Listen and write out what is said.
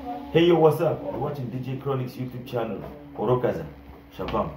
Hey yo, what's up? You're watching DJ Chronic's YouTube channel. Orokaza. Shabam.